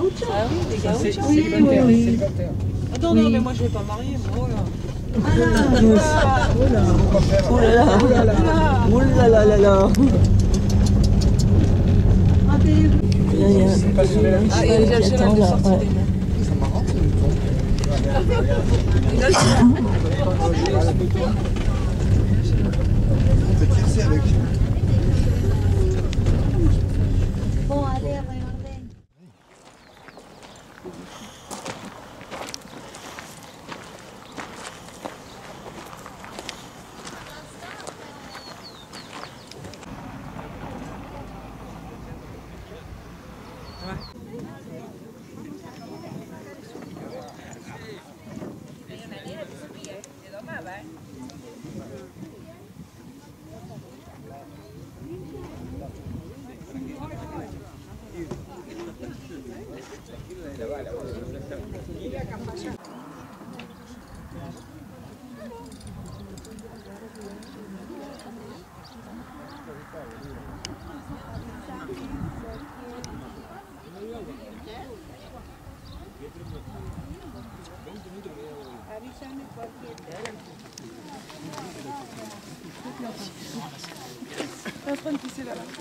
gauchos Ah oui, des Ça, c'est gauchos. Oui, célibataire, oui, oui. célibataire. Ah non, mais moi je vais pas marier, moi. oh là. Là là. Oh là là. Oh là là là là. rappelez-vous. Il y a- un Ah, cheval qui attend là. C'est marrant,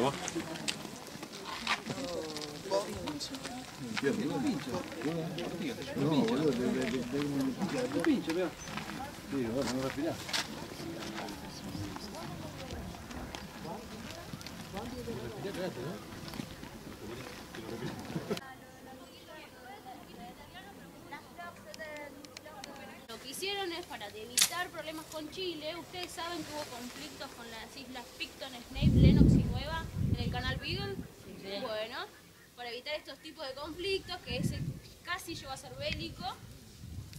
¿Cómo? Entiendo, hicieron es para evitar problemas con Chile. Ustedes saben que hubo conflictos con las islas Picton, Snape, Lennox Nueva en el canal Beagle. Bueno, para evitar estos tipos de conflictos, que ese casi llegó a ser bélico,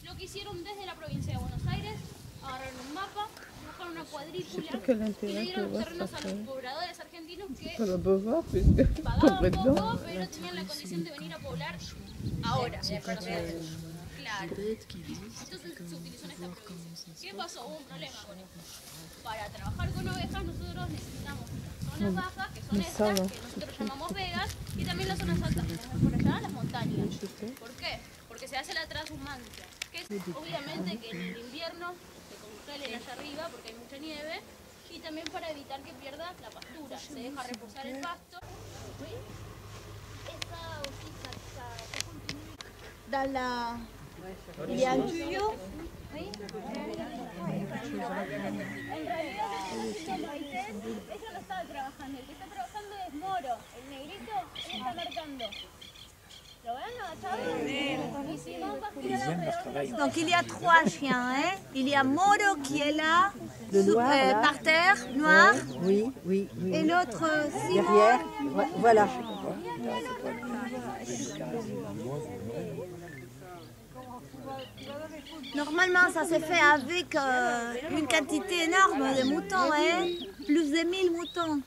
lo que hicieron desde la provincia de Buenos Aires, agarraron un mapa, dibujaron una cuadrícula y le dieron los terrenos a los pobladores argentinos que pagaban poco, pero tenían la condición de venir a poblar ahora. Claro. Entonces se utilizó en esta provincia. ¿Qué pasó? Hubo un problema con esto. Para trabajar con ovejas nosotros necesitamos zonas bajas, que son estas, que nosotros llamamos vegas, y también las zonas altas, que están por allá, las montañas. ¿Por qué? Porque se hace la transhumancia. Que es obviamente que en el invierno se congelen allá arriba porque hay mucha nieve, y también para evitar que pierda la pastura. Se deja reposar el pasto. Esta hojita, esta- Donc il y a trois chiens. Hein? Il y a Moro qui est là, Le sous- noir, euh, là. par terre, noir, Oui, oui, oui. et l'autre euh, Simon. Derrière. Voilà. Normalement, ça se fait avec euh, une quantité énorme de moutons, hein? plus de 1000 moutons.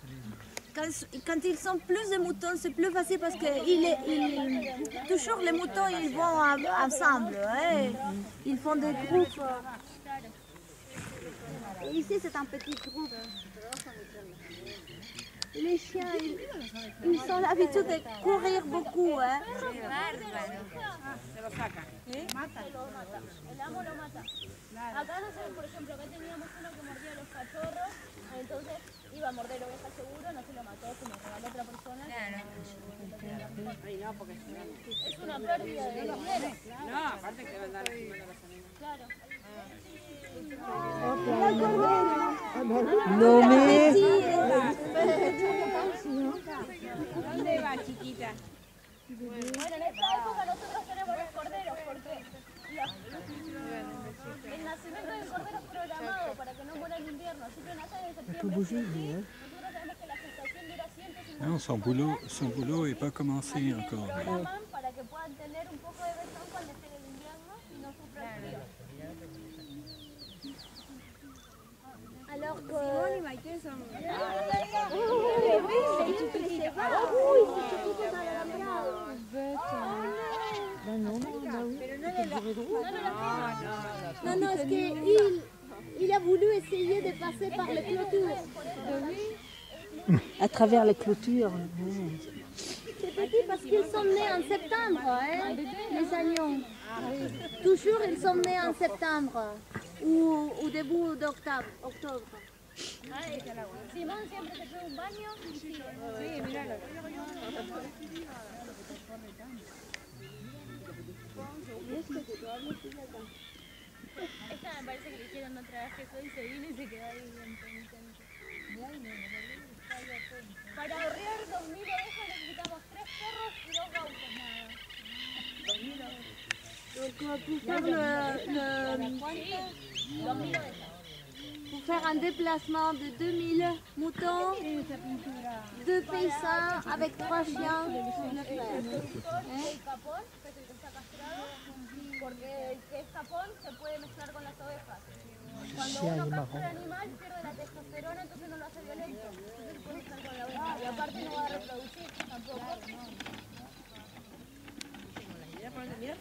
Quand, ils sont plus de moutons, c'est plus facile parce que toujours les moutons ils vont en- ensemble. hein. Ils font des groupes. Ici, c'est un petit groupe. Les chiens, ils, ils ont l'habitude de courir beaucoup. Hein. El amo lo mata. Acá no sé, por ejemplo, acá teníamos uno que mordía a los cachorros, entonces iba a morder oveja seguro, no se lo mató, se lo regaló a otra persona. Es una pérdida de dinero. No, aparte que va a andar encima de las animales. Claro. Mais. ¿Dónde va, chiquita? Bueno, en esta época nosotros tenemos los corderos porque la- el nacimiento del cordero es programado para que no muera en invierno, así que nace en septiembre. Sí, sí. Nosotros sabemos que la gestación dura 150 Non, son boulot, son boulot n'est pas commencé encore. programan para que puedan tener un poco de vejez cuando esté el invierno y no sufran frío. Alors que... Simón y Maite son... Non, non, parce qu'il il a voulu essayer de passer par les clôtures. À travers les clôtures. C'est petits parce qu'ils sont nés en septembre, hein, les agneaux. Toujours ils sont nés en septembre ou au début d'octobre. Octobre. Simón siempre te pega un baño. Sí, Esta me parece que le hicieron otra vez que soy, se vino y se quedó ahí bien penitente. Para ahorrar 2.000 ovejas necesitamos 3 perros y 2 gauchos nada. Donc pour faire un déplacement de 2000 moutons, deux paysans avec trois chiens, le faire. Porque el que es capón se puede mezclar con las ovejas. Cuando uno castra el animal pierde la testosterona, entonces no lo hace violento. Entonces puede estar con la oveja. Y aparte no va a reproducir tampoco. Mira para dónde, mira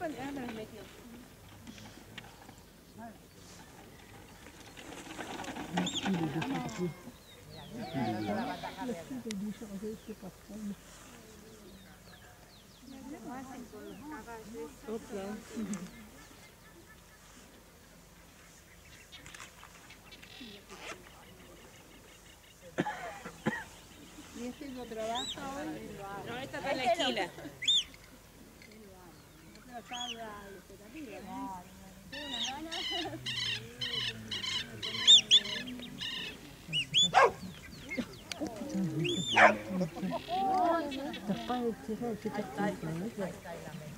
Hopla. ¿Y este lo trabaja hoy? No, esta está en la esquila. Este no, 빨리 드세요. 진짜 맛있어요.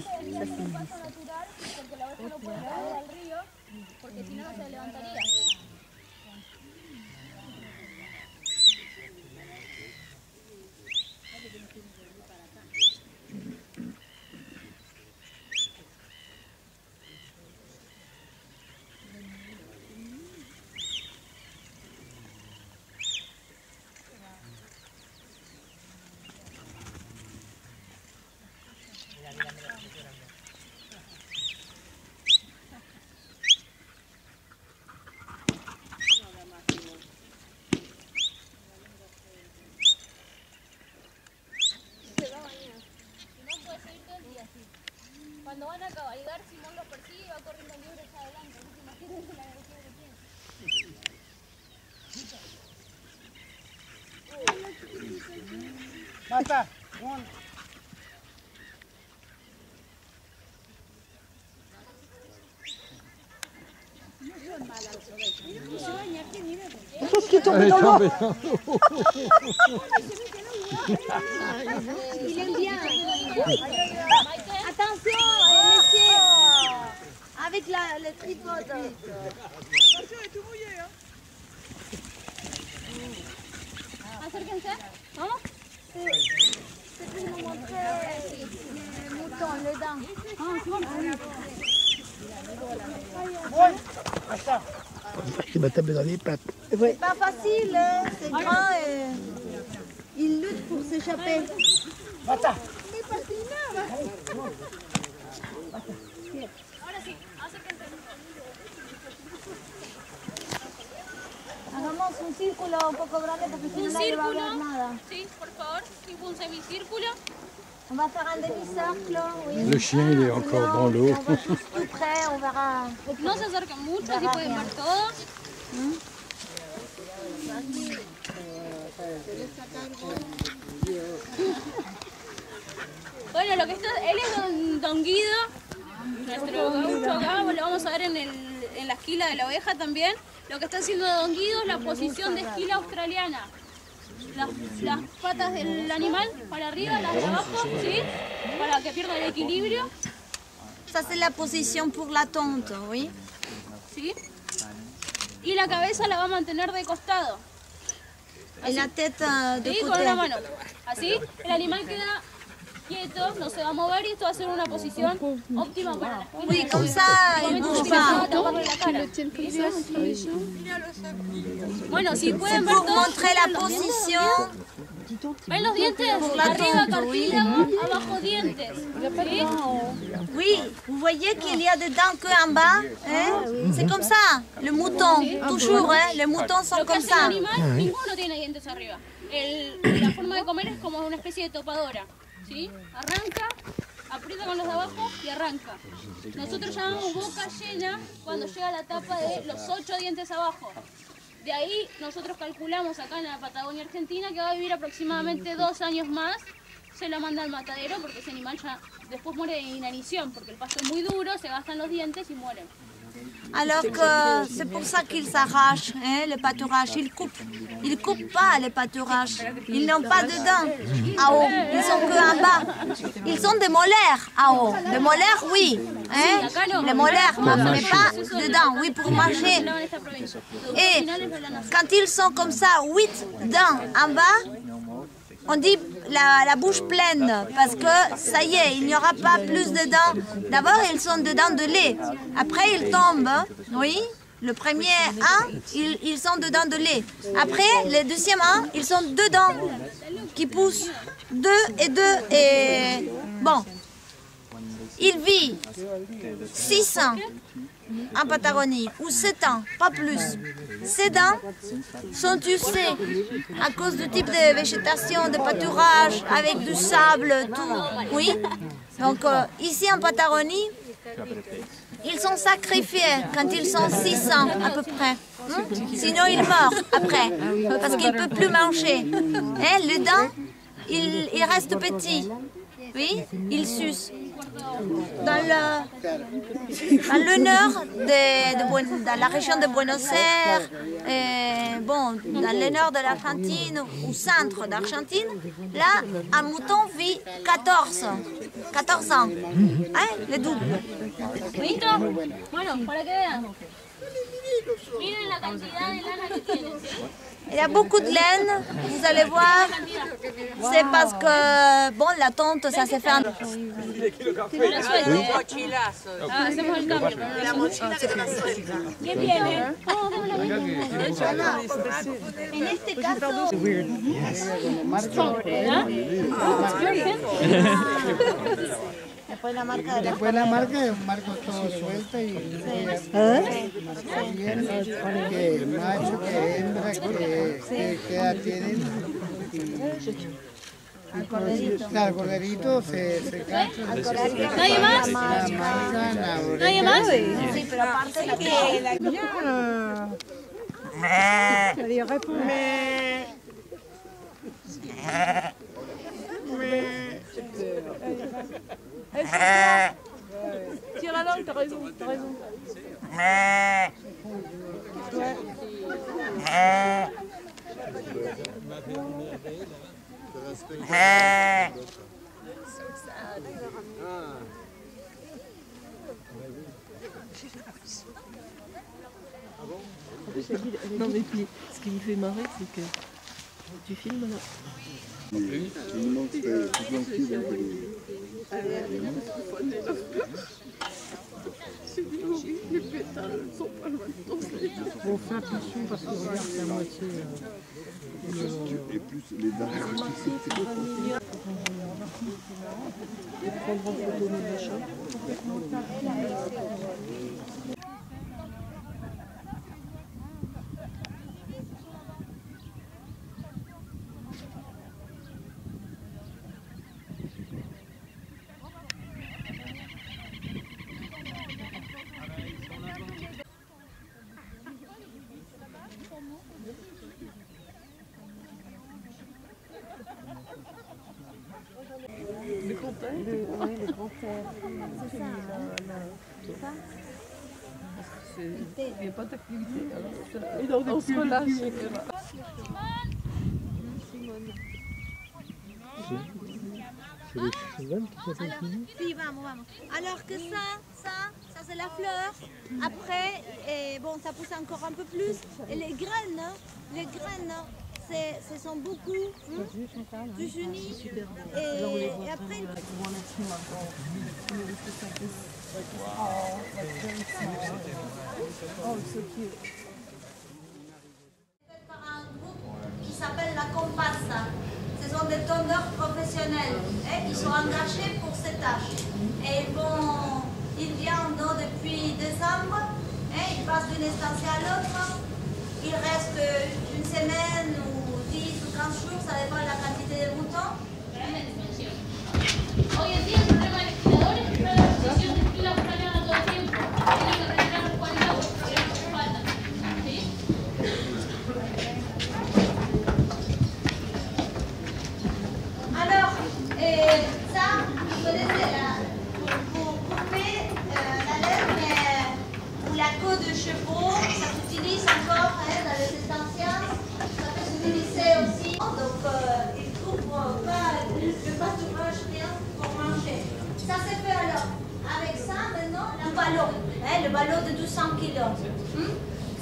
谢谢你 cuando van a cabalgar, Simón lo persigue y va corriendo libre hacia adelante. No se imaginan la energía que tiene. Basta, Avec la, le tripode. Acérquense. ¿Vamos? C'est pour vous montrer les moutons, les dents. Il m'a tapé dans les pattes. C'est pas facile, hein, c'est grand et il lutte pour s'échapper. Ahora sí, acérquense. Hagamos un círculo un poco grande porque si no nadie va a ver nada. Sí, por favor, tipo un semicírculo. On va faire un demi-cercle, oui. Le chien, il est encore dans l'eau. On va juste tout près, on verra. No se acerquen mucho, así pueden ver todo. Bueno, lo que está, él es don, don Guido, nuestro gaucho acá, lo vamos a ver en, el, en la esquila de la oveja también. Lo que está haciendo don Guido es la posición de esquila australiana. Las, las patas del animal para arriba, las de abajo, ¿sí? Para que pierda el equilibrio, Ça, c'est la position pour la tonte, oui. ¿sí? Y la cabeza la va a mantener de costado. Et la euh, de Sí, con una mano. Así, el animal queda quieto, no se va a mover y esto va a ser una posición óptima para la espina. Cara. Bueno, si pueden ver todos, la position, ven los dientes, arriba cartílago, abajo dientes. ¿sí? oui, vous voyez qu'il y a des dents que en bas. hein? C'est comme ça, le mouton, toujours, hein? les moutons sont Lo que comme hace el ça. animal, ninguno tiene dientes arriba. El- la forma de comer es como una especie de topadora. ¿Sí? Arranca, aprieta con los de abajo y arranca. Nosotros llamamos boca llena cuando llega la etapa de los ocho dientes abajo. De ahí nosotros calculamos acá en la Patagonia Argentina que va a vivir aproximadamente dos años más. Se lo manda al matadero porque ese animal ya después muere de inanición porque el pasto es muy duro, se gastan los dientes y mueren. Alors que c'est pour ça qu'ils s'arrachent, hein, le pâturage. Ils coupent. Ils coupent pas les pâturages. Ils n'ont pas de dents à haut. Ils sont que en bas. Ils ont des molaires à haut. Des molaires, oui. Hein? Les molaires, mais pas de dents. Oui, pour manger. Et quand ils sont comme ça, huit dents en bas, on dit la, bouche pleine parce que ça y est, il n'y aura pas plus de dents. D'abord, ils sont dedans de lait. Après, ils tombent. Oui. Le premier un, ils, ils sont dedans de lait. Après, le deuxième un, ils sont dedans qui poussent deux et deux. Et bon, il vit 6 ans en Patagonie ou 7 ans, pas plus. Ces dents sont usées à cause du type de végétation, de pâturage, avec du sable, tout. Oui. Donc euh, ici en Patagonie, ils sont sacrifiés quand ils sont 6 ans à peu près. Hein? Sinon ils meurent après, parce qu'ils ne peuvent plus manger. Hein, Les dents, ils restent petits. Oui, ils sucent. Dans le, dans le nord, de, dans la région de Buenos Aires, bon, dans le nord de l'Argentine ou centre d'Argentine, là, un mouton vit 14, 14 ans. Hein, le double. ¿Listo? Bueno, para que vean. La de lana que. Il y a beaucoup de laine, vous allez voir. C'est parce que, bon, la tonte, ça s'est fait en... Después la marca de la Después la marca, marco todo de vuelta y... Sí. Bien, ¿Eh? que macho, que hembra, que, que, que tienen. Al corderito. Al corderito se, se cacha. ¿Nadie más? ¿Nadie más? Sí, pero aparte de la que... Dios responde. Me. Tire la langue, t'as raison, t'as raison. Non mais puis, ce qui me fait marrer, c'est que tu filmes là. Faut faire attention parce que regarde, c'est à moitié. Et plus les. Le grand père Oui, le grand père. C'est ça. C'est ça Il n'y a pas d'activité. alors, Et vamos, vamos. Alors que ça, ça, ça c'est la fleur. Après, et bon, ça pousse encore un peu plus. Et les graines, les graines, c'est- ce sont beaucoup hein, plus unis. Et, et après, par un groupe qui s'appelle la Comparsa. Ce sont des tonneurs professionnels hein, qui sont engagés pour ces tâches. Et ils, vont, ils viennent donc depuis décembre, hein, ils passent d'une estancia à l'autre. Ils restent une semaine ou 10 ou 15 jours, ça dépend de la quantité de moutons en día el problema de legisladores es la posición de fila australiana todo el tiempo. Tienen que rellenar los 40 huecos que nos faltan. ¿Sí? Alors, euh, ça, vous connaissez la, pour, pour couper euh, la laine euh, ou la queue de chevaux, ça s'utilise encore hein, dans les estancias, ça peut s'utiliser aussi. Donc, euh, il ne coupe pas le pâturage rien pour manger. Ça se fait alors avec ça ballon, hein, le ballon de 200 kilos. Hmm?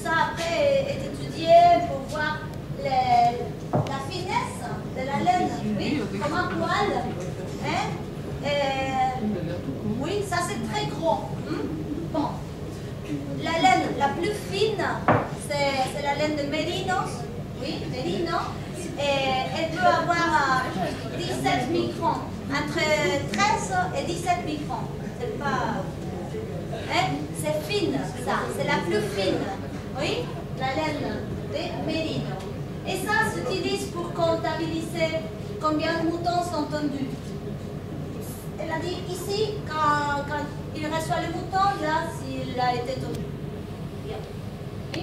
Ça après est étudié pour voir la finesse de la laine, oui, comme un poil. Hein? Et, oui, ça c'est très gros. hmm? Bon, la laine la plus fine, c'est la laine de mérinos, oui, mérino. Et elle peut avoir euh, 17 microns, entre 13 et 17 microns. C'est pas. Hein? C'est fine, ça, c'est la plus fine. Oui, la laine de mérino. Et ça s'utilise pour comptabiliser combien de moutons sont tendus. Elle a dit ici, quand, quand il reçoit le mouton, là, s'il a été tendu. Bien. Oui?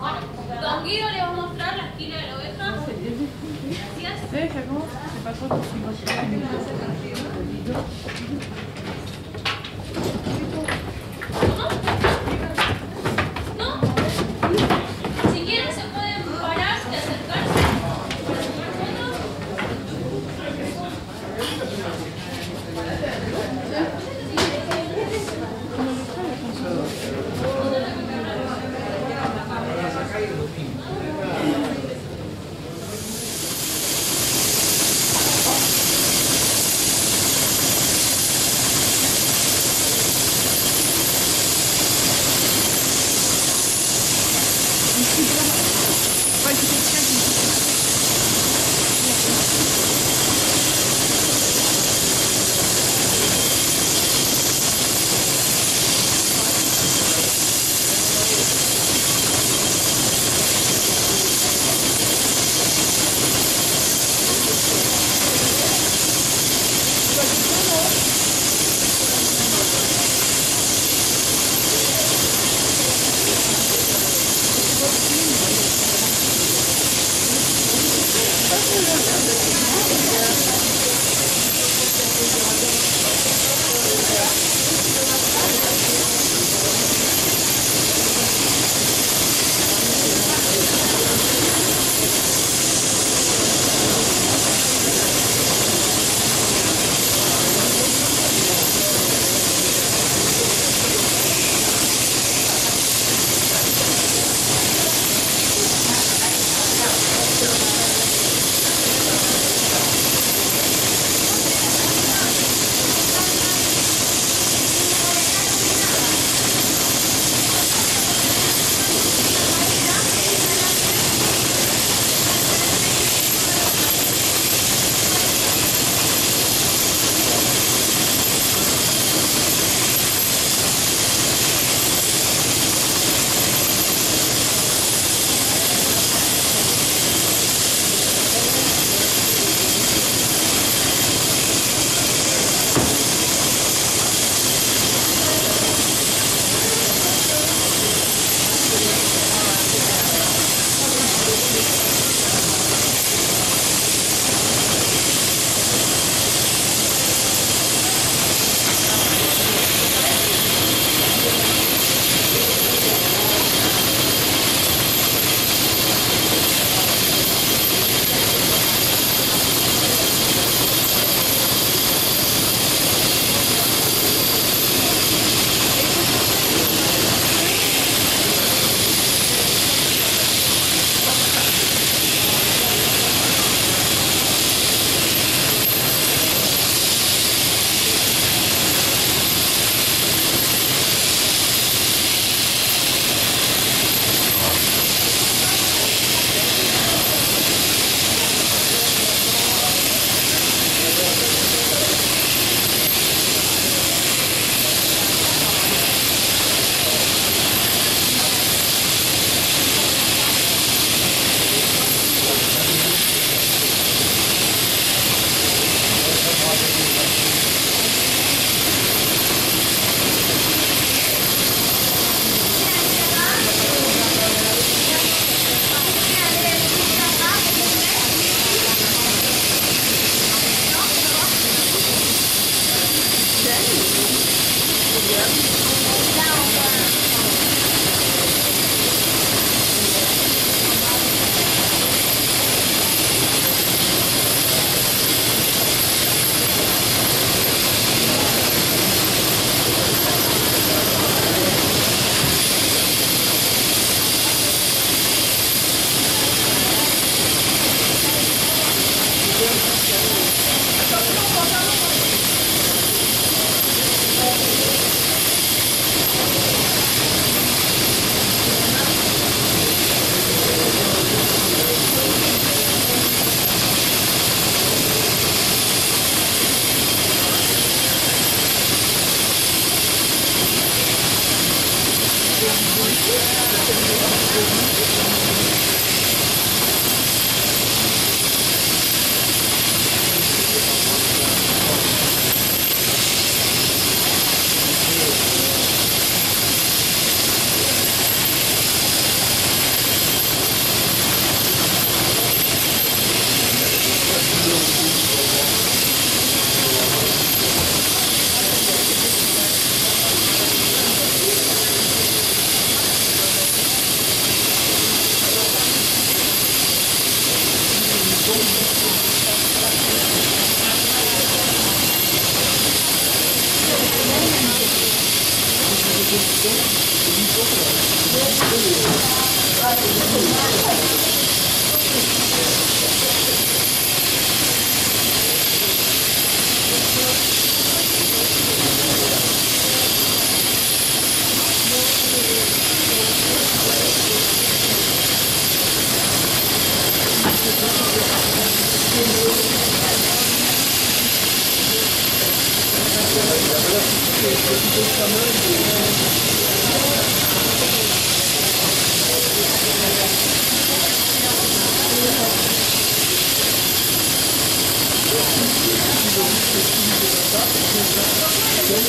Don Guido le va a mostrar la esquina de la oveja. Gracias. ¿No? Thank you.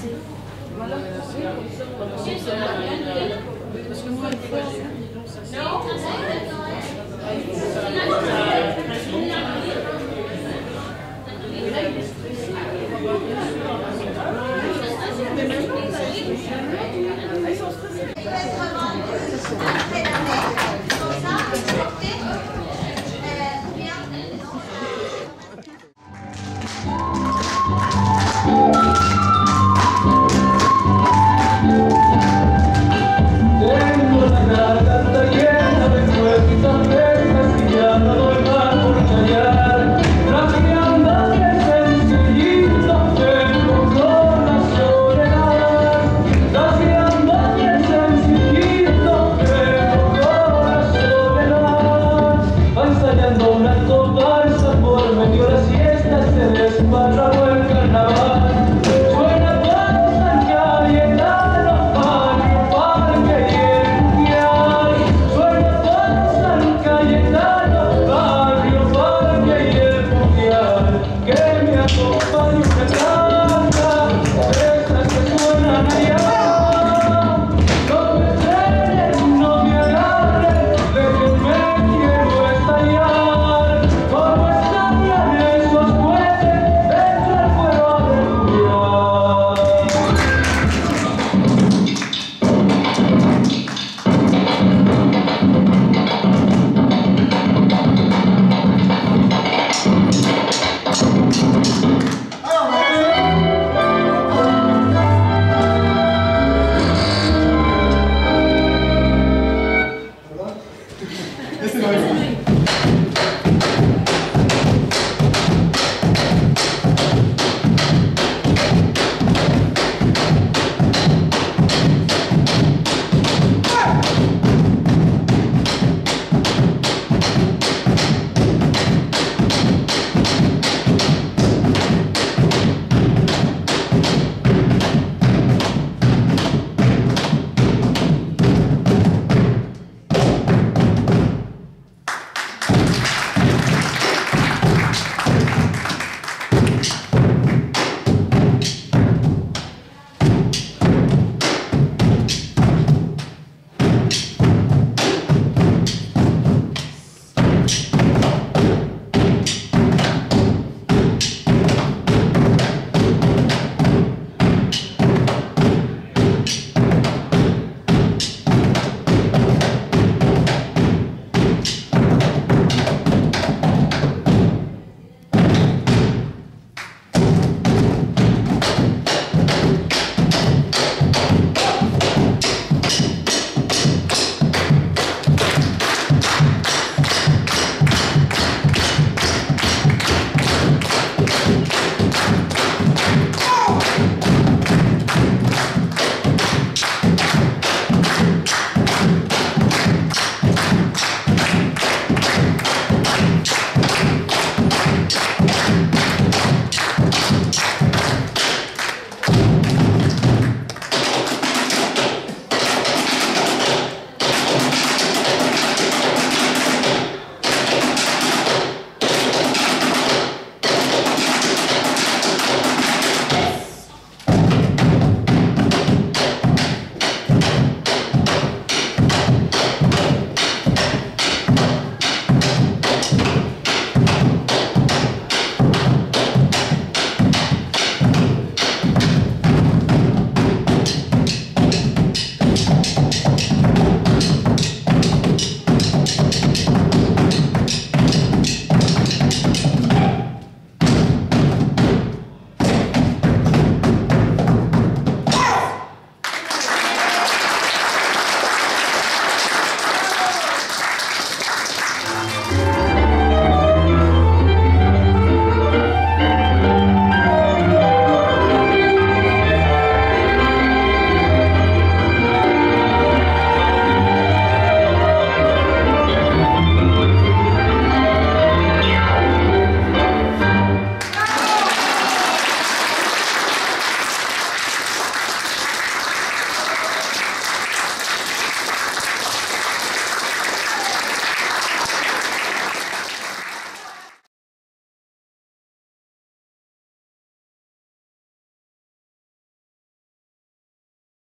Parce que